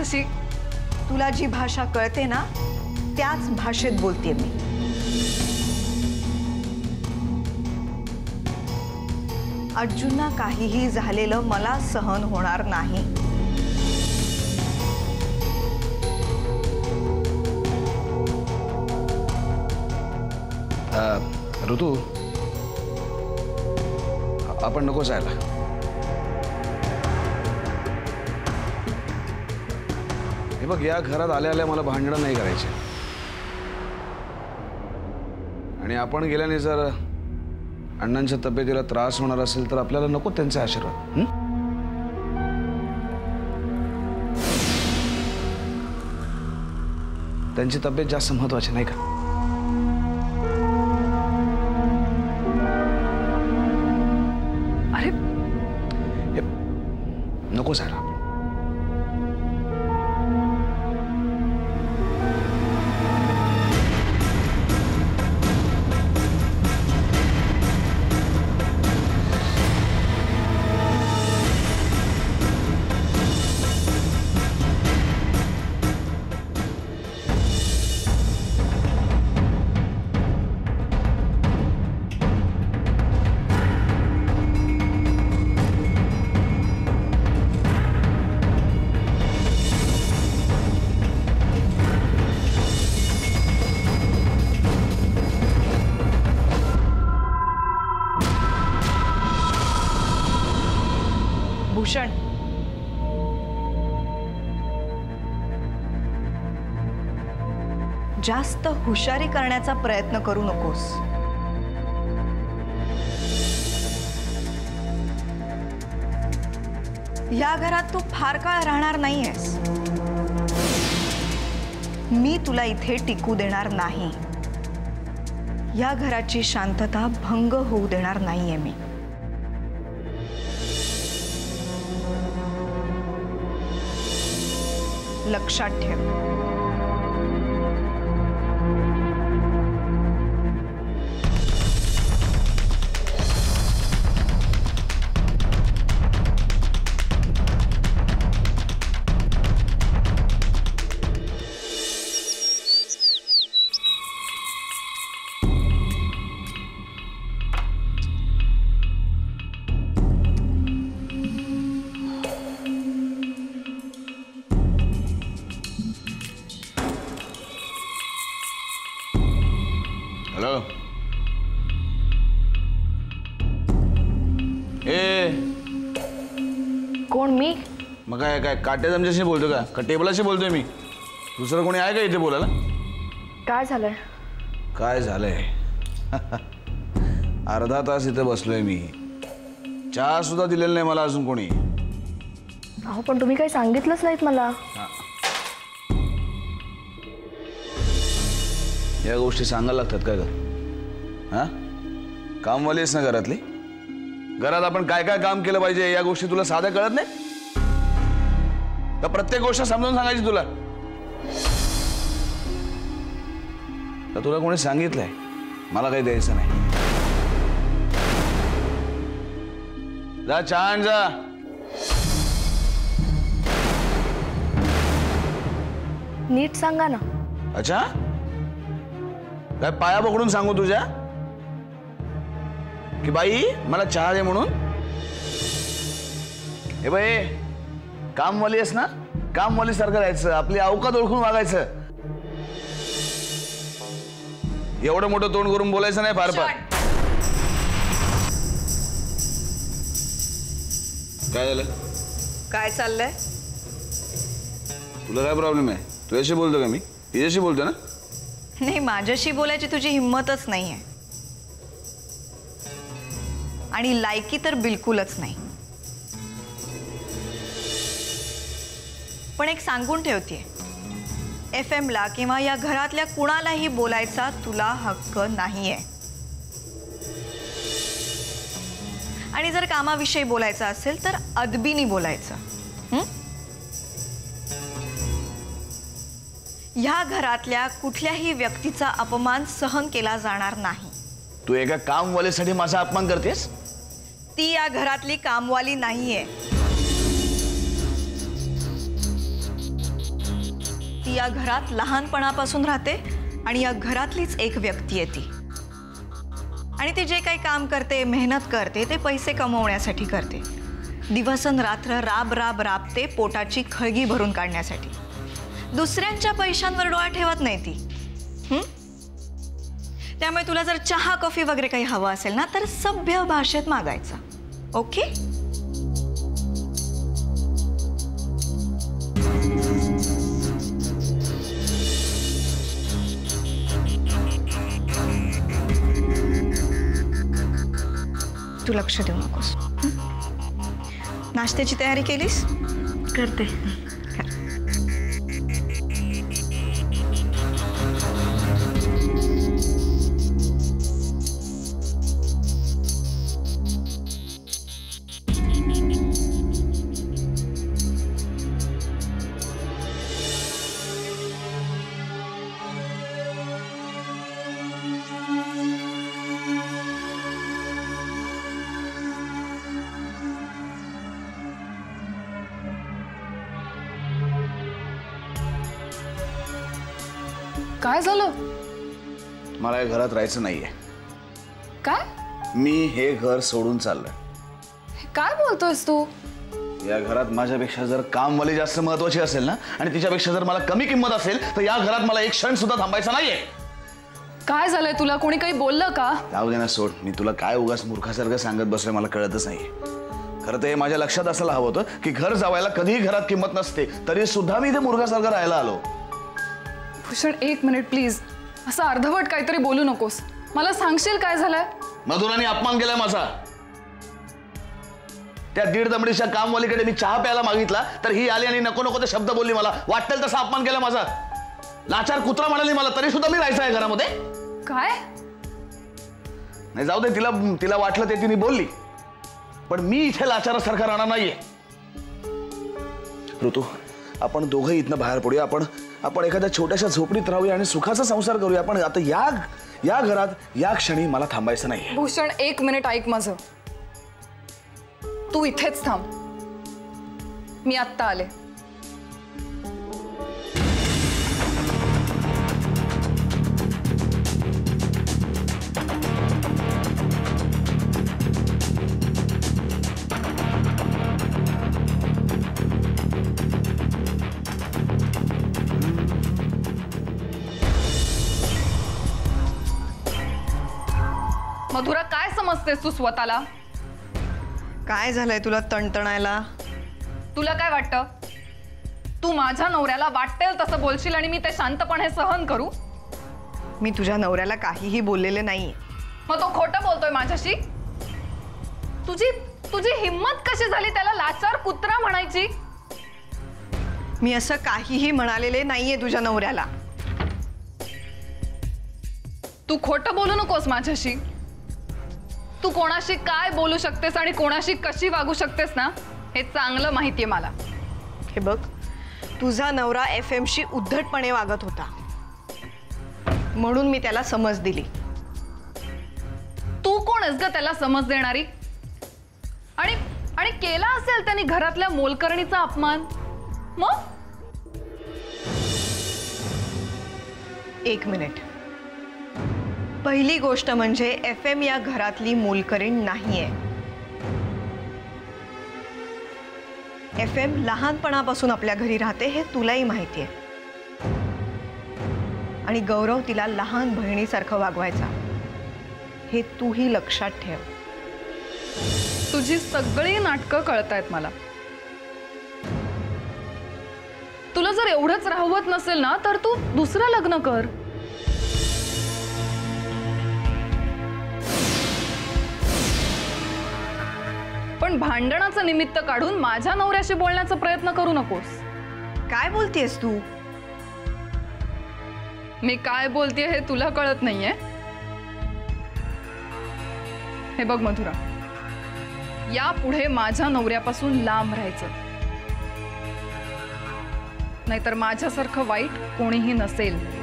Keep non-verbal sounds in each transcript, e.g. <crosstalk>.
माझ्याशी तुला जी भाषा कळते ना, त्याच भाषेत बोलते मी. अर्जुनना काहीही झालेलं मला सहन होणार नाही. ऋतू, आपण नको जायला. बघ, या घरात आल्या आल्या मला भांडणं नाही करायचे आणि आपण जर अण्णांच्या तब्येतीला त्रास होणार असेल नको आशीर्वाद, हं? जास्त महत्वाची, नाही का जास्त हुशारी करण्याचा प्रयत्न करू नकोस. या घरात तू फार काळ राहणार नाहीयेस. मी तुला इथे टिकू देणार नाही. या घराची शांतता भंग होऊ देणार नाहीये मी. लक्षात ठेव. मग काय काय काट्या चमच्याशी बोलतो का? का टेबलाशी बोलतोय मी? दुसरं कोणी आहे का इथे बोलायला? काय झालंय? काय झालंय? <laughs> अर्धा तास इथे बसलोय मी. चहा सुद्धा दिलेला नाही मला अजून कोणी. अहो पण तुम्ही काही सांगितलंच नाहीत मला. या गोष्टी सांगायला लागतात काय का हा? कामवाली आहेस ना घरातली? घरात आपण काय काय काम केलं पाहिजे या गोष्टी तुला साध्या कळत नाही? का प्रत्येक गोष्ट समजावून सांगायची तुला. तर तुला कोणी सांगितलंय? मला काही द्यायचं नाही. जा छान जा. नीट सांगा ना. अच्छा? काय पाया पकडून सांगू तुझ्या? की बाई मला चहा दे म्हणून. हे बाई कामवाली आहेस ना? कामवाली सारखं राहायचं आपली अवकात ओळखून वागायचं. एवढं मोठं तोंड करून बोलायचं नाही फार फार. काय झालं? काय चाललंय? तुला काय प्रॉब्लेम आहे? तुझ्याशी बोलतो का मी? तिच्याशी बोलतो ना? नाही माझ्याशी बोलायची तुझी हिंमतच नाहीये. आणि लायकी तर बिलकुलच नाही. पण एक सांगून ठेवते. एफ ला किंवा या घरातल्या कुणालाही बोलायचा तुला हक्क नाहीये. आणि जर कामाविषयी बोलायचं असेल तर अदबीनी बोलायचं? ह्या घरातल्या कुठल्याही व्यक्तीचा अपमान सहन केला जाणार नाही. तू एका कामवालीसाठी माझा अपमान करतेस? ती या घरातली कामवाली नाहीये. ती या घरात लहानपणापासून राहते आणि या घरातलीच एक व्यक्ती आहे ती आणि ती जे काही काम करते मेहनत करते ते पैसे कमवण्यासाठी करते. दिवसन रात्र राब राब राबते पोटाची खळगी भरून काढण्यासाठी. दुसऱ्यांच्या पैशांवर डोळा ठेवत नाही ती. त्यामुळे तुला जर चहा कॉफी वगैरे काही हवं असेल ना तर सभ्य भाषेत मागायचं. ओके? तू लक्ष देऊ नकोस. नाश्त्याची तयारी केलीस? करते. काय झालं? मला या घरात राहायचं नाहीये. काय? मी हे घर सोडून चाललोय. काय बोलतोयस तू? या घरात माझ्यापेक्षा जर कामवाली जास्त महत्वाची असेल ना आणि तिच्यापेक्षा जर मला कमी किंमत असेल तर या घरात मला एक क्षण सुद्धा थांबायचा नाहीये. काय झालंय तुला? कोणी काही बोललं का? जाऊ दे ना सोड. मी तुला काय उगाच मूर्खासारखं सांगत बसलोय मला कळतच नाही खरं तर हे माझ्या लक्षात असायला हवं होतं की घर जावायला कधीही घरात किंमत नसते तरी सुद्धा मी इथे मूर्खासारखं राहायला आलो. भूषण एक मिनिट प्लीज असं अर्धवट काहीतरी बोलू नकोस. मला सांगशील काय झालंय मधुराने अपमान केलाय माझा. त्या दीड दमडीच्या कामवालीकडे मी चहा प्यायला मागितला तर ही आली आणि नको नको ते शब्द बोलली मला. वाटेल तसा अपमान केला माझा. लाचार कुत्रा म्हणाली मला तरी सुद्धा मी राहायचं आहे घरामध्ये. काय? नाही जाऊ दे तिला तिला वाटलं ते तिने बोलली. पण मी इथे लाचारासारखा राहणार नाहीये. ऋतू आपण दोघं इथनं बाहेर पडूया. आपण आपण एखाद्या छोट्याशा झोपडीत राहूया आणि सुखाचा संसार करूया. पण आता या या घरात या क्षणी मला थांबायचं नाही भूषण एक मिनिट ऐक माझं. तू इथेच थांब. मी आत्ता आले. मधुरा काय समजतेस तू स्वतःला? काय झालंय तुला तणतणायला? तुला काय वाटतं? तू माझ्या नवऱ्याला वाटेल तसं बोलशील आणि मी ते शांतपणे सहन करू? मी तुझ्या नवऱ्याला काहीही बोललेले नाही. मग तो खोटं बोलतोय माझ्याशी? तुझी तुझी हिंमत कशी झाली त्याला लाचार कुत्रा म्हणायची? मी असं काहीही म्हणालेले नाहीये तुझ्या नवऱ्याला. तू खोटं बोलू नकोस माझ्याशी. तू कोणाशी काय बोलू शकतेस आणि कोणाशी कशी वागू शकतेस ना हे चांगलं माहितीये मला. हे बघ तुझा नवरा एफ एमशी उद्धटपणे वागत होता. म्हणून मी त्याला समज दिली. तू कोण आहेस ग त्याला समज देणारी? आणि आणि केला असेल त्यांनी घरातल्या मोलकरणीचा अपमान? मग? एक मिनिट. पहिली गोष्ट म्हणजे एफ एम या घरातली मोलकरीण आहे एफ एम लहानपणापासून आपल्या घरी राहते हे तुलाही माहिती आहे आणि गौरव तिला लहान बहिणीसारखं वागवायचा. हे तूही लक्षात ठेव. तुझी सगळी नाटकं कळत आहेत मला. तुला जर एवढंच राहवत नसेल ना तर तू दुसरं लग्न कर. पण भांडणाचं निमित्त काढून माझ्या नवऱ्याशी बोलण्याचा प्रयत्न करू नकोस. काय बोलतेस तू? मी काय बोलतेय हे तुला कळत नाहीये. हे बघ मधुरा यापुढे माझ्या नवऱ्यापासून लांब राहायचं. नाहीतर माझ्यासारखं वाईट कोणीही नसेल.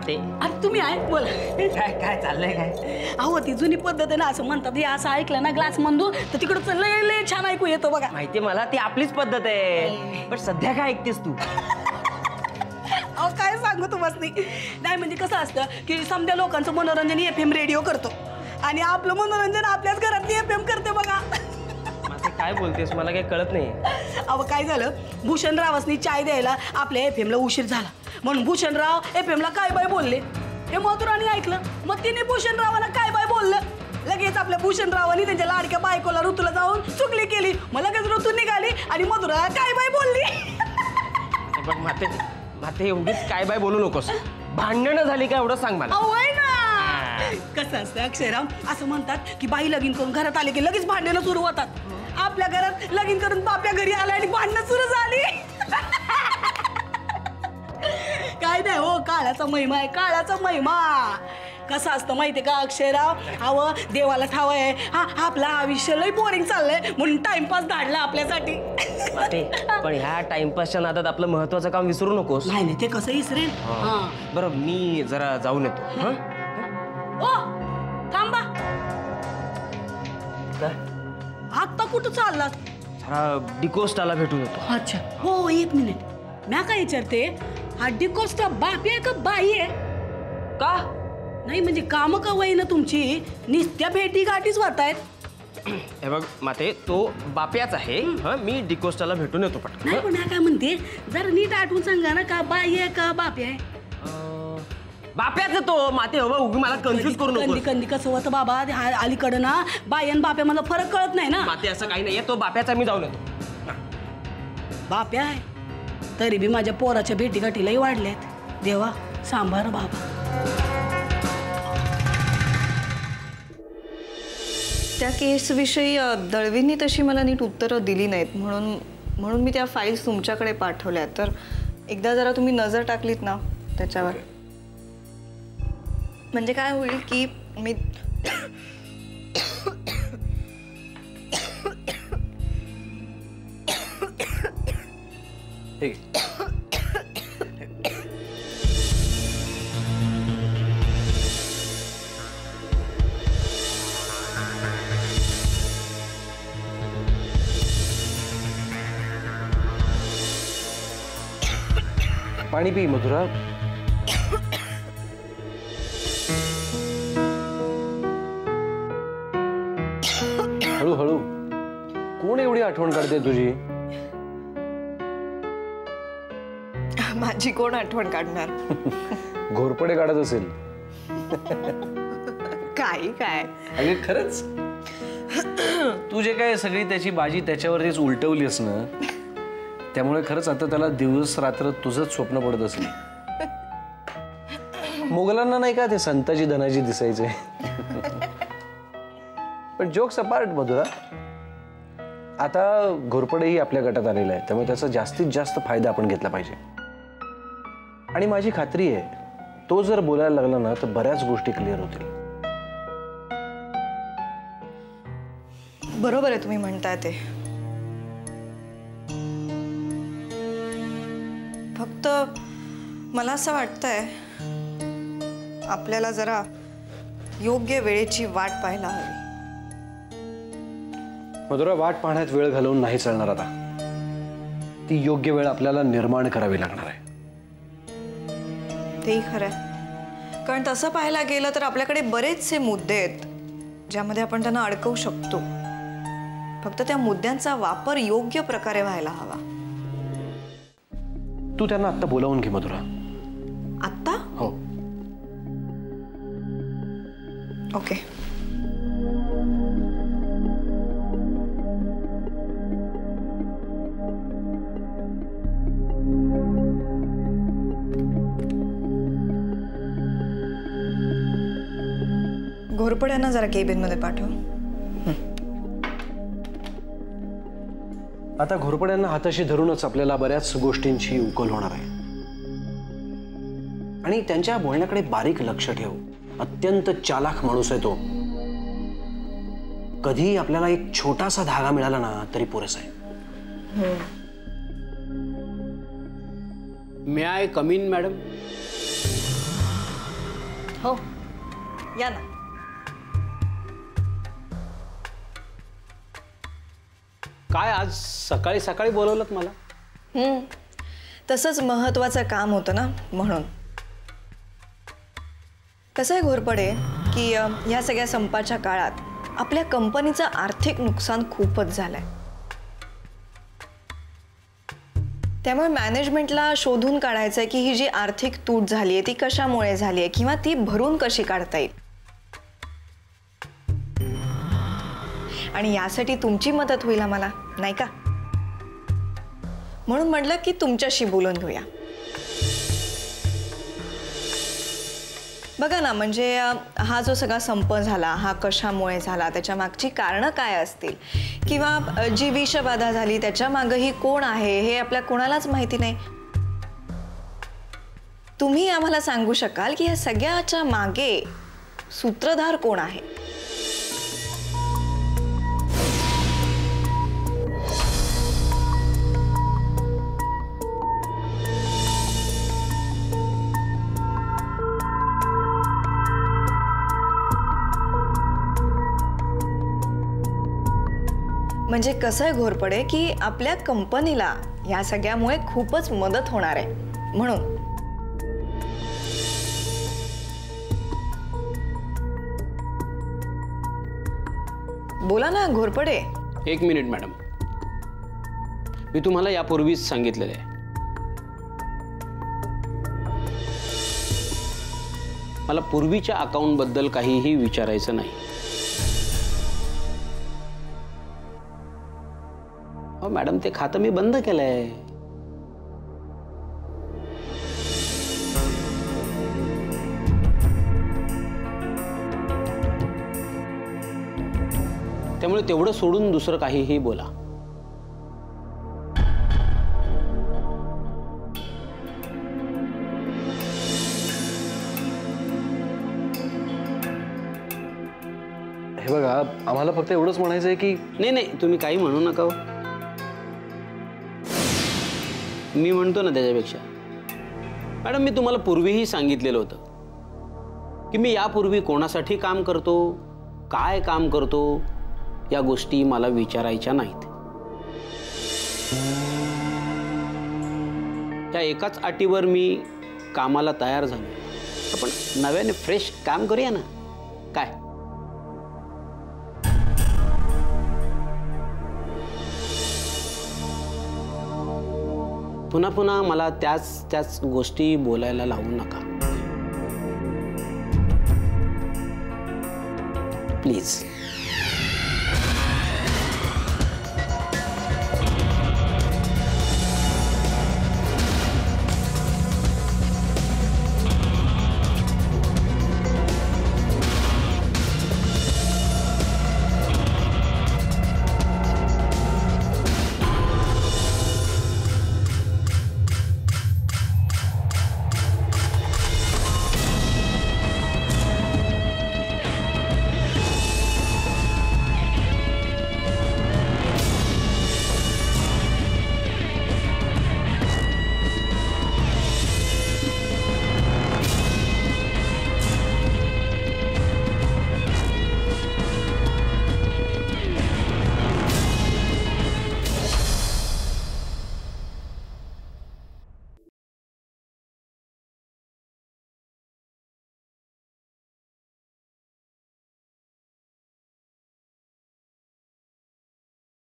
माते अरे तुम्ही आहे बोला. काय काय चाललंय काय? अहो ती जुनी पद्धत आहे ना असं म्हणतात हे असं ऐकलं ना ग्लास मंदू तर तिकडं लय लय छान ऐकू येतं बघा. माहितीये मला ती आपलीच पद्धत आहे. पण सध्या काय ऐकतेस तू? अहो काय सांगू तुम्हाला नाही म्हणजे कसं असतं की समजा लोकांचं मनोरंजन एफ एम रेडिओ करतो. आणि आपलं मनोरंजन आपल्याच घरातली एफ एम करते बघा. काय बोलतेस मला काही कळत नाही. अहो काय झालं? भूषण रावसनी चाय द्यायला आपल्या एफ ला उशीर झाला. म्हणून भूषणराव एफ ला काय बाय बोलले? हे मधुराने ऐकलं. मग तिने भूषणरावाला काय बाय बोललं? लगेच आपल्या भूषणरावानी त्यांच्या लाडक्या बायकोला ऋतूला जाऊन चुकली केली. मग लगेच ऋतू निघाली आणि मधुरा काय बाय बोलली? बघ माते माते एवढीच काय बाय बोलू नकोस. भांडणं झाली का एवढं सांग मला. ना! कसं असतं अक्षयराम? असं म्हणतात की बाई लगीन करून घरात आले की लगेच भांडणं सुरू होतात. आपल्या घरात लगीन करून बाप्या घरी आला आणि भांडणं सुरू काळाचा महिमा आहे काळाचा महिमा. कसं असतं माहितीये का अक्षयराव? हवं देवाला ठाव आहे. हा आपला आयुष्य लय बोरिंग चाललंय. म्हणून टाइमपास धाडला आपल्यासाठी. पण ह्या टाइमपासच्या नादात आपलं महत्वाचं काम विसरू नकोस. नाही नाही ते कसं इसरेल हा. बरं मी जरा जाऊन येतो. हं? ओ थांबा. काय? आत्ता कुठं चालला जरा डिकोस्टाला भेटून येतो. अच्छा. हो एक मिनिट. म्या काय विचारते हा डिकोस्टा बापी आहे का बाई आहे का? नाही म्हणजे काम का ना तुमची नित्या भेटी गाठीच वाट आहेत हे। बघ माते तो बाप्याच आहे हं मी डिकोस्टाला भेटून येतो पटकन नाही पण काय म्हणते जरा नीट आठवून सांगा ना का बाई आहे का बापी आहे? अं, बाप्याच तो माते हो बा, उगी मला कन्फ्युज करू कंदी नको कंदी कसं होतं बाबा हा- अलीकडं ना बाई आणि बाप्या मला फरक कळत नाही ना. माते असं काही नाहीये तो बाप्याचा मी जाऊन येतो. बाप्या आहे? तरी बी माझ्या पोराच्या भेटी गाठीलाही वाढल्यात. देवा सांभार बाबा. त्या केसविषयी दळवींनी तशी मला नीट उत्तरं दिली नाहीत. म्हणून म्हणून मी त्या फाईल्स तुमच्याकडे पाठवल्या. तर एकदा जरा तुम्ही नजर टाकलीत ना त्याच्यावर. म्हणजे काय होईल की मी पाणी पी मधुरा हळूहळू. कोण एवढी आठवण काढते तुझी? माझी कोण आठवण काढणार? <laughs> घोरपडे काढत असेल. काही काय? अगे खरंच? तू जे काय सगळी त्याची बाजी त्याच्यावरतीच उलटवलीस ना त्यामुळे खरंच आता त्याला दिवस रात्र तुझंच स्वप्न पडत असेल. मुघलांना नाही का ते संताजी धनाजी दिसायचे? पण जोक्स अपार्ट मधुरा आता घोरपडेही आपल्या गटात आलेला आहे त्यामुळे त्याचा जास्तीत जास्त फायदा आपण घेतला पाहिजे. आणि माझी खात्री आहे तो जर बोलायला लागला ना तर बऱ्याच गोष्टी क्लिअर होतील. बरोबर आहे तुम्ही म्हणताय ते. फक्त मला असं वाटतंय आपल्याला जरा योग्य वेळेची वाट पाहायला हवी. मधुरा वाट पाहण्यात वेळ घालवून नाही चालणार आता. ती योग्य वेळ आपल्याला निर्माण करावी लागणार आहे. तेही खरं आहे कारण तसं पाहायला गेलं तर आपल्याकडे बरेचसे मुद्दे आहेत ज्यामध्ये आपण त्यांना अडकवू शकतो. फक्त त्या मुद्द्यांचा वापर योग्य प्रकारे व्हायला हवा. तू त्यांना आत्ता बोलावून घे मधुरा. आत्ता? हो. ओके. घोरपड्यांना जरा केबिनमध्ये पाठव. आता घोरपड्यांना हाताशी धरूनच आपल्याला बऱ्याच गोष्टींची उकल होणार आहे. आणि त्यांच्या बोलण्याकडे बारीक लक्ष ठेव. अत्यंत चालाख माणूस आहे तो. कधीही आपल्याला एक छोटासा धागा मिळाला ना तरी पुरेसा आहे. मे आय कमीन मॅडम हो. या ना. काय आज सकाळी सकाळी बोलवलं मला? हम्म. तसंच महत्वाचं काम होतं ना म्हणून. कसं आहे घोरपडे की ह्या सगळ्या संपाच्या काळात आपल्या कंपनीचं आर्थिक नुकसान खूपच झालंय. त्यामुळे मॅनेजमेंटला शोधून काढायचं आहे की ही जी आर्थिक तूट झाली आहे ती कशामुळे झाली आहे किंवा ती भरून कशी काढता येईल? आणि यासाठी तुमची मदत होईल आम्हाला नाही का? म्हणून म्हटलं की तुमच्याशी बोलून घेऊया. बघा ना म्हणजे हा जो सगळा संप झाला हा कशामुळे झाला त्याच्या मागची कारणं काय असतील? किंवा जी विषबाधा झाली त्याच्या मागंही कोण आहे हे आपल्या कोणालाच माहिती नाही. तुम्ही आम्हाला सांगू शकाल की या सगळ्याच्या मागे सूत्रधार कोण आहे? म्हणजे कसं आहे घोरपडे की आपल्या कंपनीला ह्या सगळ्यामुळे खूपच मदत होणार आहे. म्हणून. बोला ना घोरपडे एक मिनिट मॅडम. मी तुम्हाला यापूर्वीच सांगितलेलं आहे. मला पूर्वीच्या अकाउंटबद्दल काहीही विचारायचं नाही. अहो मॅडम ते खातं मी बंद केलंय त्यामुळे तेवढं सोडून दुसरं काहीही बोला हे बघा आम्हाला फक्त एवढंच म्हणायचं आहे की नाही नाही तुम्ही काही म्हणू नका हो. मी म्हणतो ना त्याच्यापेक्षा. मॅडम मी तुम्हाला पूर्वीही सांगितलेलं होतं की मी यापूर्वी कोणासाठी काम करतो काय काम करतो या गोष्टी मला विचारायच्या नाहीत. त्या एकाच अटीवर मी कामाला तयार झालो आपण नव्याने फ्रेश काम करूया ना? पुन्हा पुन्हा मला त्याच त्याच गोष्टी बोलायला लावू नका. प्लीज